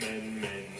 men, men.